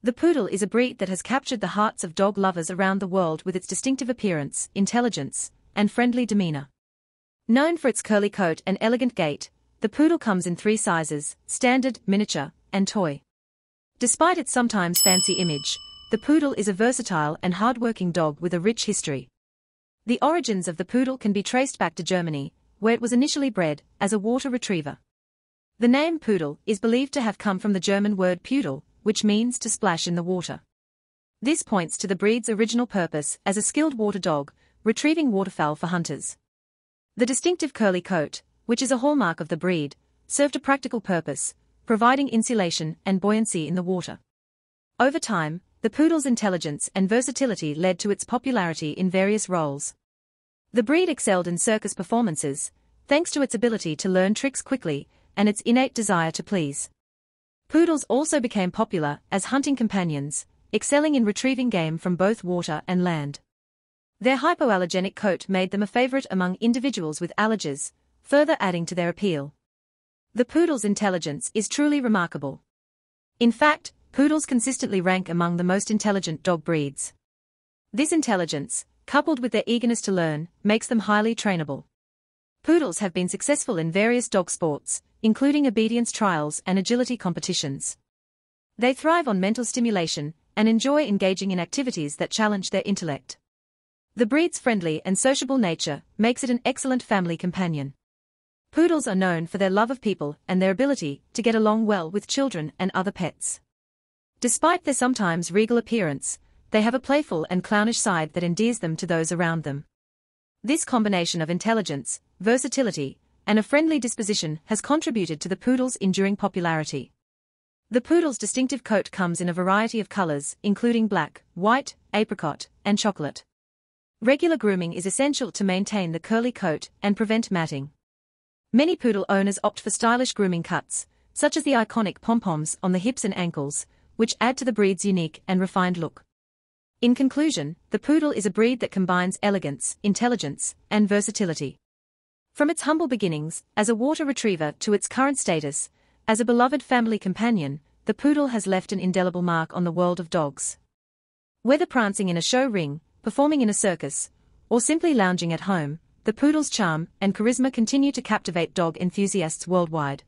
The poodle is a breed that has captured the hearts of dog lovers around the world with its distinctive appearance, intelligence, and friendly demeanor. Known for its curly coat and elegant gait, the poodle comes in three sizes, standard, miniature, and toy. Despite its sometimes fancy image, the poodle is a versatile and hard-working dog with a rich history. The origins of the poodle can be traced back to Germany, where it was initially bred as a water retriever. The name poodle is believed to have come from the German word pudel, which means to splash in the water. This points to the breed's original purpose as a skilled water dog, retrieving waterfowl for hunters. The distinctive curly coat, which is a hallmark of the breed, served a practical purpose, providing insulation and buoyancy in the water. Over time, the poodle's intelligence and versatility led to its popularity in various roles. The breed excelled in circus performances, thanks to its ability to learn tricks quickly and its innate desire to please. Poodles also became popular as hunting companions, excelling in retrieving game from both water and land. Their hypoallergenic coat made them a favorite among individuals with allergies, further adding to their appeal. The poodle's intelligence is truly remarkable. In fact, poodles consistently rank among the most intelligent dog breeds. This intelligence, coupled with their eagerness to learn, makes them highly trainable. Poodles have been successful in various dog sports, including obedience trials and agility competitions. They thrive on mental stimulation and enjoy engaging in activities that challenge their intellect. The breed's friendly and sociable nature makes it an excellent family companion. Poodles are known for their love of people and their ability to get along well with children and other pets. Despite their sometimes regal appearance, they have a playful and clownish side that endears them to those around them. This combination of intelligence, versatility, and a friendly disposition has contributed to the poodle's enduring popularity. The poodle's distinctive coat comes in a variety of colors, including black, white, apricot, and chocolate. Regular grooming is essential to maintain the curly coat and prevent matting. Many poodle owners opt for stylish grooming cuts, such as the iconic pom-poms on the hips and ankles, which add to the breed's unique and refined look. In conclusion, the poodle is a breed that combines elegance, intelligence, and versatility. From its humble beginnings, as a water retriever to its current status, as a beloved family companion, the poodle has left an indelible mark on the world of dogs. Whether prancing in a show ring, performing in a circus, or simply lounging at home, the poodle's charm and charisma continue to captivate dog enthusiasts worldwide.